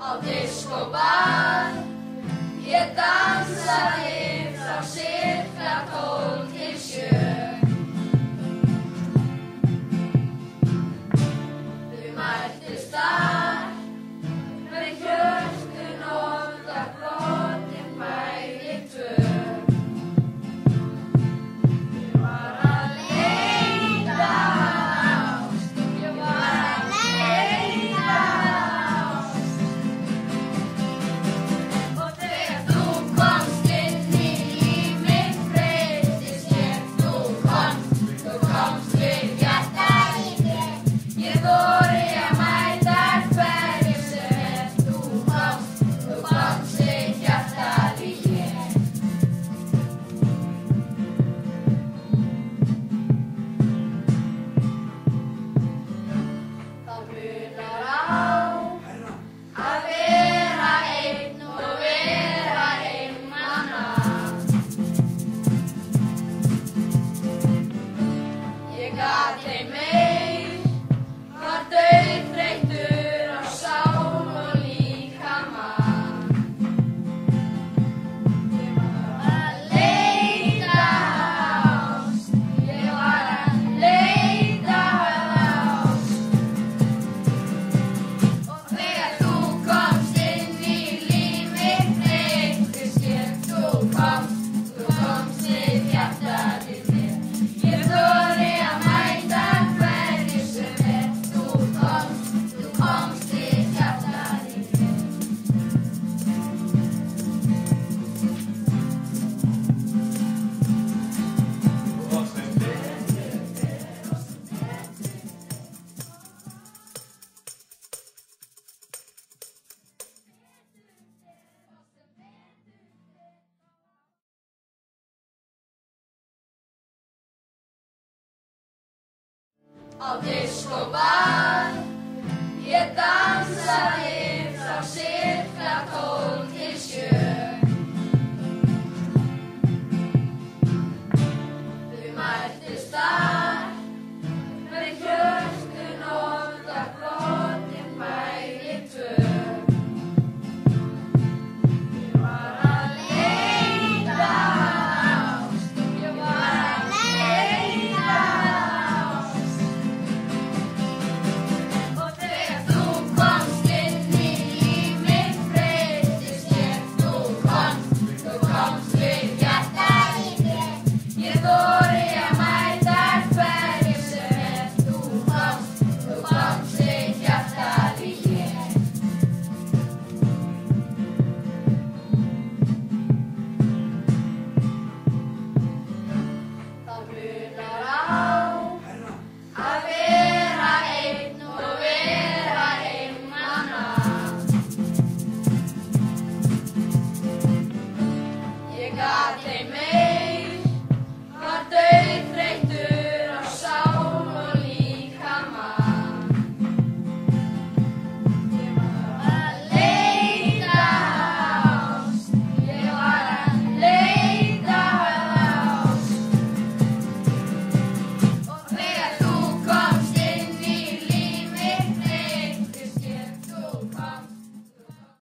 Odyszko bar, jedan za jeden. Glória. odešlo pán, je tam za ním, za vším.